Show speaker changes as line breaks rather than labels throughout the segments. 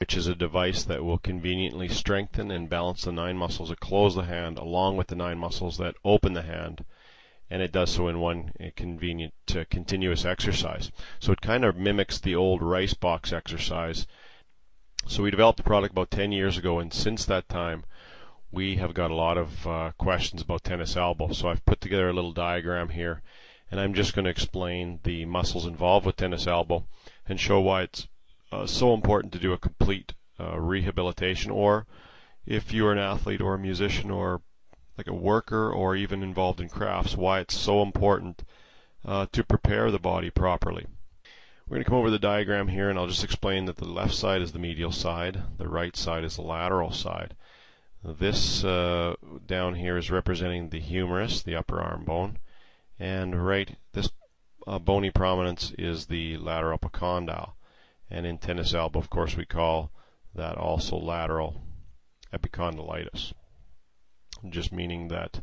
which is a device that will conveniently strengthen and balance the nine muscles that close the hand along with the nine muscles that open the hand and it does so in one convenient uh, continuous exercise. So it kind of mimics the old rice box exercise. So we developed the product about 10 years ago, and since that time, we have got a lot of uh, questions about tennis elbow. So I've put together a little diagram here, and I'm just going to explain the muscles involved with tennis elbow and show why it's uh, so important to do a complete uh, rehabilitation, or if you're an athlete or a musician or like a worker or even involved in crafts, why it's so important uh, to prepare the body properly. We're going to come over the diagram here and I'll just explain that the left side is the medial side, the right side is the lateral side. This uh, down here is representing the humerus, the upper arm bone, and right this uh, bony prominence is the lateral epicondyle. And in tennis elbow, of course, we call that also lateral epicondylitis just meaning that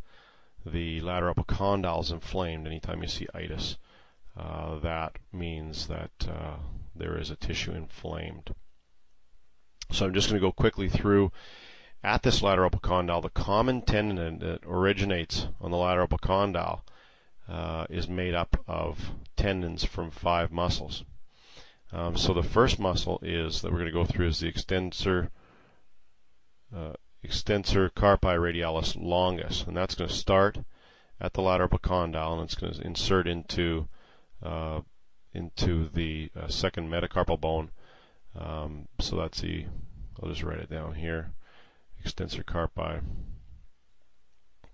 the lateral epicondyle is inflamed. Anytime you see itis, uh, that means that uh, there is a tissue inflamed. So I'm just going to go quickly through at this lateral epicondyle. The common tendon that originates on the lateral epicondyle uh, is made up of tendons from five muscles. Um, so the first muscle is that we're going to go through is the extensor uh, extensor carpi radialis longus, and that's going to start at the lateral epicondyle, and it's going to insert into uh, into the uh, second metacarpal bone. Um, so that's the I'll just write it down here. Extensor carpi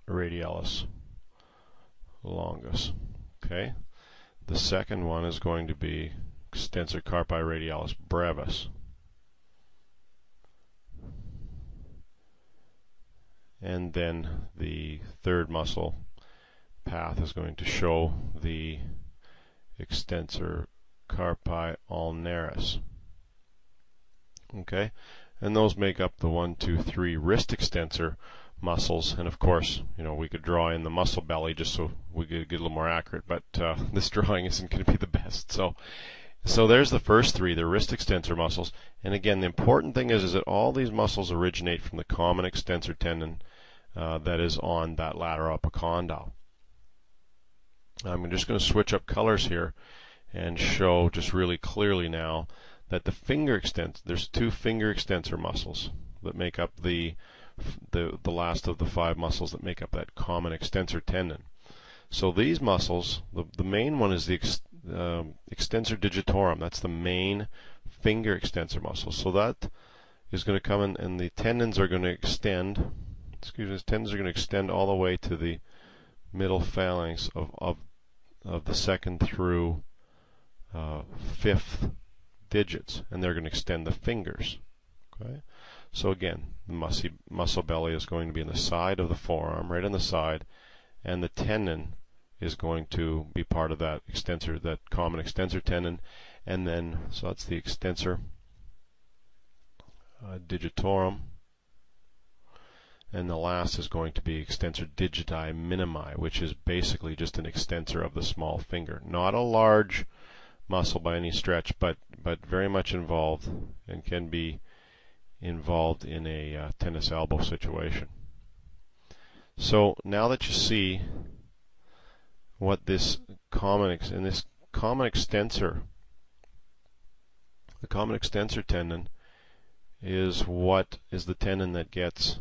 radialis longus. Okay. The second one is going to be extensor carpi radialis brevis. and then the third muscle path is going to show the extensor carpi ulnaris. Okay, and those make up the one, two, three wrist extensor muscles. And of course, you know, we could draw in the muscle belly just so we could get a little more accurate, but uh, this drawing isn't going to be the best. So, so there's the first three, the wrist extensor muscles. And again, the important thing is, is that all these muscles originate from the common extensor tendon uh, that is on that lateral epicondyle. I'm just going to switch up colors here and show just really clearly now that the finger extensor, there's two finger extensor muscles that make up the, the, the last of the five muscles that make up that common extensor tendon. So these muscles, the, the main one is the um, extensor digitorum. That's the main finger extensor muscle. So that is going to come in, and the tendons are going to extend excuse me, tendons are going to extend all the way to the middle phalanx of, of, of the second through uh, fifth digits, and they're going to extend the fingers. Okay, so again, the muscle muscle belly is going to be in the side of the forearm, right on the side, and the tendon is going to be part of that extensor, that common extensor tendon, and then so that's the extensor uh, digitorum and the last is going to be extensor digiti minimi, which is basically just an extensor of the small finger. Not a large muscle by any stretch, but, but very much involved and can be involved in a uh, tennis elbow situation. So now that you see what this common in this common extensor, the common extensor tendon is what is the tendon that gets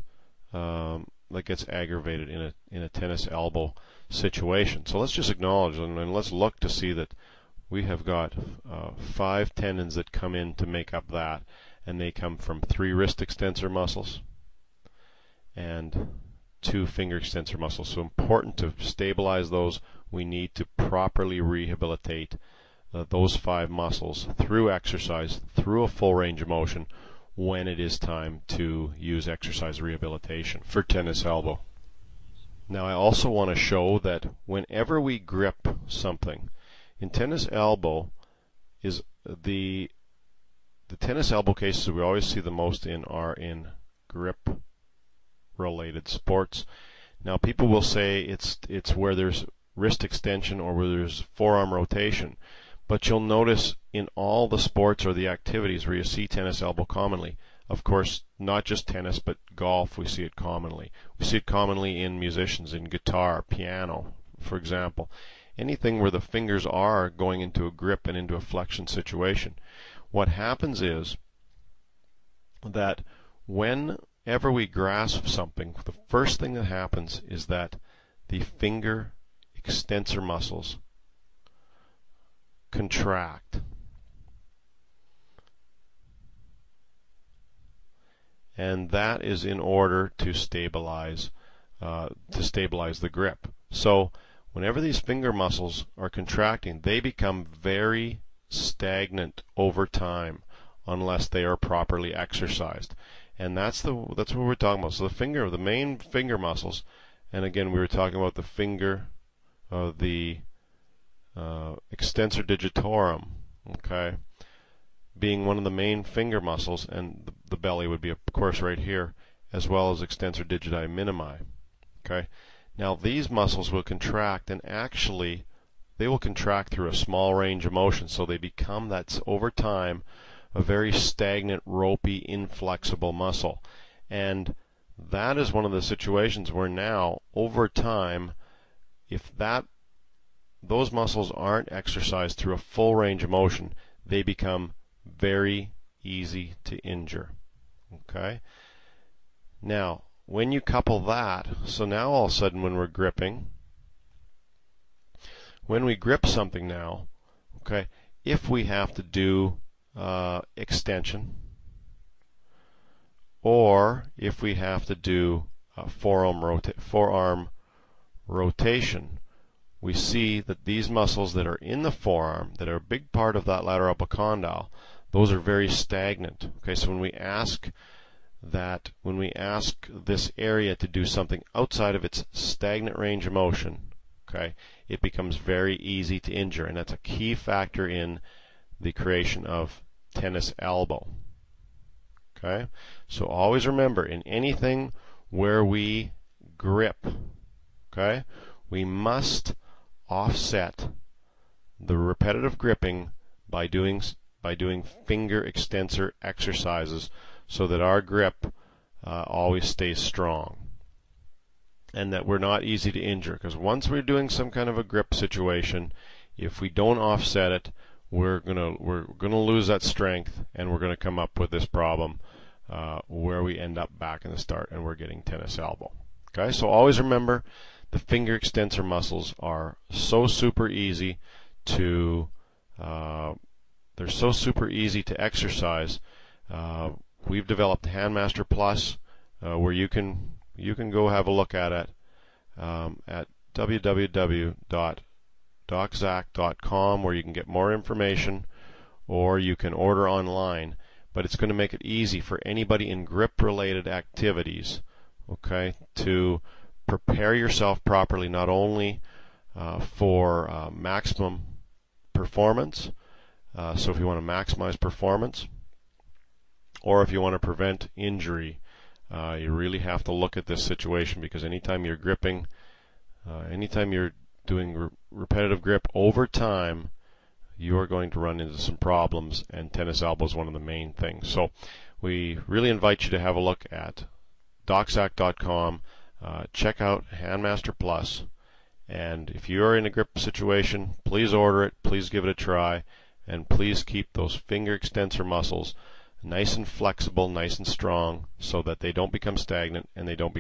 um, that gets aggravated in a in a tennis elbow situation. So let's just acknowledge and, and let's look to see that we have got uh, five tendons that come in to make up that, and they come from three wrist extensor muscles and two finger extensor muscles. So important to stabilize those. We need to properly rehabilitate uh, those five muscles through exercise, through a full range of motion, when it is time to use exercise rehabilitation for tennis elbow. Now I also want to show that whenever we grip something, in tennis elbow is the the tennis elbow cases we always see the most in are in grip related sports. Now people will say it's it's where there's wrist extension or where there's forearm rotation, but you'll notice in all the sports or the activities where you see tennis elbow commonly. Of course, not just tennis, but golf, we see it commonly. We see it commonly in musicians, in guitar, piano, for example. Anything where the fingers are going into a grip and into a flexion situation. What happens is that whenever we grasp something, the first thing that happens is that the finger extensor muscles contract. And that is in order to stabilize uh, to stabilize the grip. So whenever these finger muscles are contracting, they become very stagnant over time unless they are properly exercised. And that's the that's what we're talking about. So the finger, of the main finger muscles, and again we were talking about the finger of the uh, extensor digitorum, okay, being one of the main finger muscles, and the, the belly would be of course right here, as well as extensor digiti minimi. Okay, now these muscles will contract, and actually they will contract through a small range of motion, so they become that's over time a very stagnant, ropey, inflexible muscle. And that is one of the situations where now, over time, if that those muscles aren't exercised through a full range of motion, they become very easy to injure. Okay? Now, when you couple that, so now all of a sudden when we're gripping, when we grip something now, okay, if we have to do uh, extension, or if we have to do forearm, rota forearm rotation, we see that these muscles that are in the forearm, that are a big part of that lateral epicondyle, those are very stagnant. Okay, so when we ask that, when we ask this area to do something outside of its stagnant range of motion, okay, it becomes very easy to injure, and that's a key factor in the creation of tennis elbow. Okay? So always remember in anything where we grip, okay? We must offset the repetitive gripping by doing by doing finger extensor exercises so that our grip uh, always stays strong and that we're not easy to injure because once we're doing some kind of a grip situation if we don't offset it we're gonna we're gonna lose that strength, and we're gonna come up with this problem uh, where we end up back in the start, and we're getting tennis elbow. Okay, so always remember the finger extensor muscles are so super easy to uh, they're so super easy to exercise. Uh, we've developed Handmaster Plus, uh, where you can you can go have a look at it um, at www doczac.com where you can get more information or you can order online. But it's going to make it easy for anybody in grip related activities, okay, to prepare yourself properly not only uh, for uh, maximum performance, uh, so if you want to maximize performance, or if you want to prevent injury, uh, you really have to look at this situation because anytime you're gripping, uh, anytime you're doing re repetitive grip over time, you are going to run into some problems, and tennis elbow is one of the main things. So we really invite you to have a look at doczac.com. Uh, check out Handmaster Plus, and if you are in a grip situation, please order it. Please give it a try, and please keep those finger extensor muscles nice and flexible, nice and strong, so that they don't become stagnant and they don't